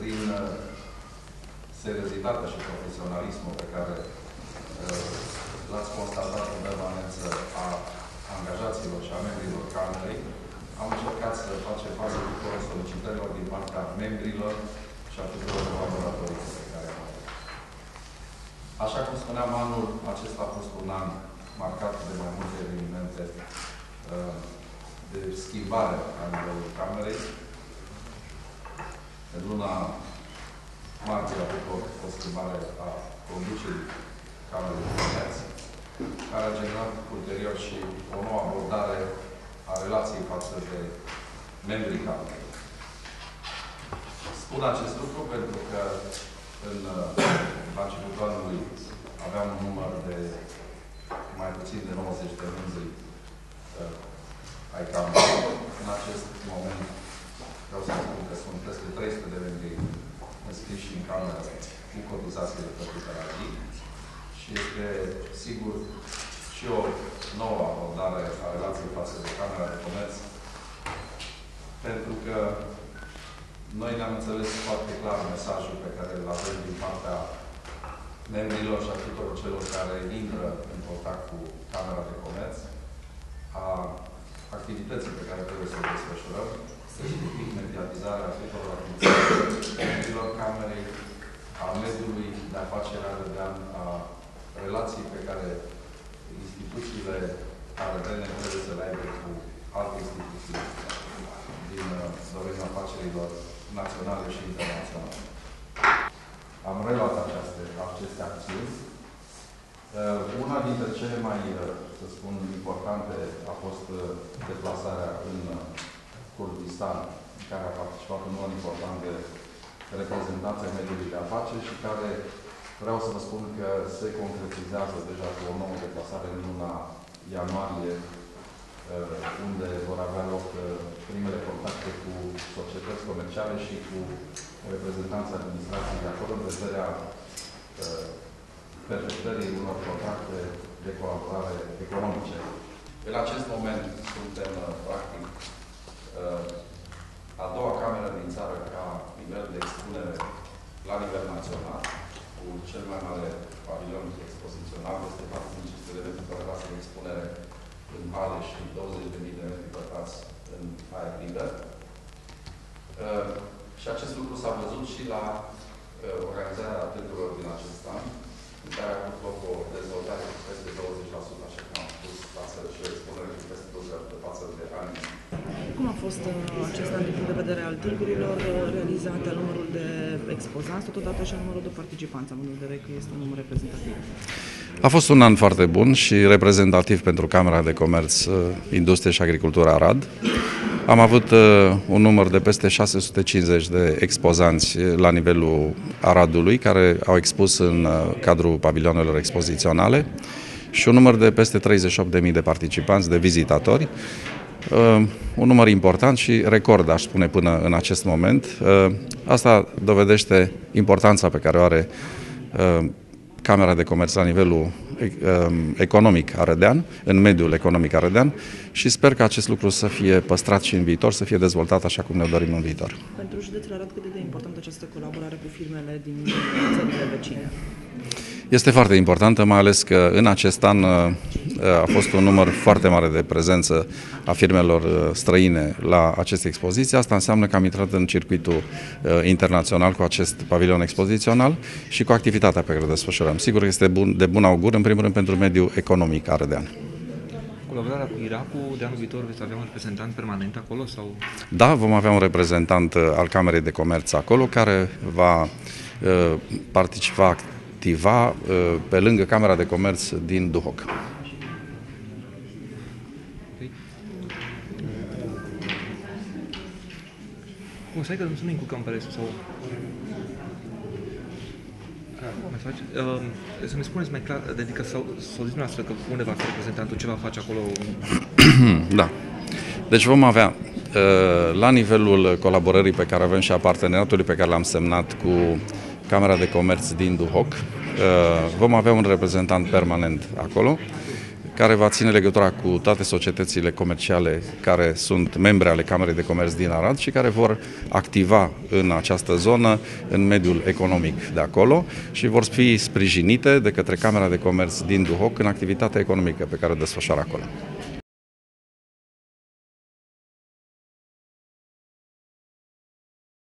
prin uh, seriozitatea și profesionalismul pe care uh, l-ați constatat în permanență a angajaților și a membrilor Camerei, am încercat să facem față tuturor solicitărilor din partea membrilor și a tuturor colaboratorilor pe care am avut. Așa cum spuneam, anul acesta a fost un an marcat de mai multe evenimente uh, de schimbare la nivelul Camerei. În luna martie a avut o schimbare a conducerii Camerei de Comerț, care a generat ulterior și o nouă abordare a relației față de membrii Camerei. Spun acest lucru pentru că în, la începutul anului aveam un număr de mai puțin de 90 de membri uh, ai Camerei. În acest moment vreau să spun că sunt peste 300 de membri înscriși în Cameră cu cotizațiile plătute la zi și este, sigur, și o nouă abordare a relației față de Camera de Comerț, pentru că noi ne-am înțeles foarte clar mesajul pe care îl avem din partea membrilor și a tuturor celor care intră în contact cu Camera de Comerț, a activității pe care trebuie să o desfășurăm, specific mediatizarea tuturor activităților Camerei, a mediului de afaceri arădean, a relației pe care instituțiile arădene trebuie să le aibă cu alte instituții din uh, domeniul afacerilor naționale și internaționale. Am reluat aceste, aceste acțiuni. Uh, una dintre cele mai, uh, să spun, importante a fost deplasarea în Kurdistan, în care a participat un număr important de reprezentanți ai mediului de afaceri și care vreau să vă spun că se concretizează deja cu o nouă deplasare în luna ianuarie, uh, unde vor avea loc uh, primele contacte cu societăți comerciale și cu reprezentanții administrației de acolo în vederea uh, perfectării unor contracte de colaborare economice. În acest moment suntem, practic, a doua cameră din țară ca nivel de expunere la nivel național, cu cel mai mare pavilion expozițional, este 4500 de metri pătrați de expunere în hale și 20.000 de metri pătrați în aer liber. Uh, și acest lucru s-a văzut și la uh, organizarea atenturilor din acest an, în care a avut loc o dezvoltare cu peste 20%, așa cum am spus, față și o expunere cu peste 20% față de anii cum a fost uh, acest an din punct de vedere al timpurilor uh, realizate, numărul de expozanți, totodată și numărul de participanți, având în vedere că este un număr reprezentativ? A fost un an foarte bun și reprezentativ pentru Camera de Comerț, uh, Industrie și Agricultură Arad. Am avut un număr de peste 650 de expozanți la nivelul Aradului, care au expus în cadrul pavilionelor expoziționale și un număr de peste 38.000 de participanți, de vizitatori, Uh, un număr important și record, aș spune, până în acest moment. Uh, asta dovedește importanța pe care o are uh, Camera de Comerț la nivelul economic arădean, în mediul economic arădean și sper că acest lucru să fie păstrat și în viitor, să fie dezvoltat așa cum ne dorim în viitor. Pentru județul Arad, cât de importantă această colaborare cu firmele din țările vecine? Este foarte importantă, mai ales că în acest an uh, a fost un număr foarte mare de prezență a firmelor uh, străine la aceste expoziții. Asta înseamnă că am intrat în circuitul uh, internațional cu acest pavilion expozițional și cu activitatea pe care o desfășurăm. Sigur că este bun, de bun augur, în primul rând, pentru mediul economic arădean. Colaborarea cu Irakul, de anul viitor veți avea un reprezentant permanent acolo? sau? Da, vom avea un reprezentant al Camerei de Comerț acolo, care va participa activa uh, pe lângă Camera de Comerț din Duhoc. Cum să ai că nu sunt cu campere sau... Mai Uh, să ne spuneți mai clar, adică să s-o zis noastră că unde va fi reprezentantul, ce va face acolo? da. Deci vom avea uh, la nivelul colaborării pe care avem și a parteneriatului pe care l-am semnat cu Camera de Comerț din Duhoc. Uh, vom avea un reprezentant permanent acolo, care va ține legătura cu toate societățile comerciale care sunt membre ale Camerei de Comerț din Arad și care vor activa în această zonă, în mediul economic de acolo și vor fi sprijinite de către Camera de Comerț din Duhoc în activitatea economică pe care o desfășoară acolo.